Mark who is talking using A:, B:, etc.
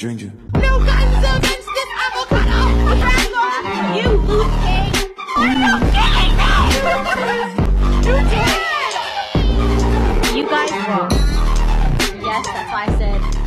A: stranger.
B: No guns against this avocado! Drago! You loose pig! You did.
C: You guys wrong. Yes, that's why I said.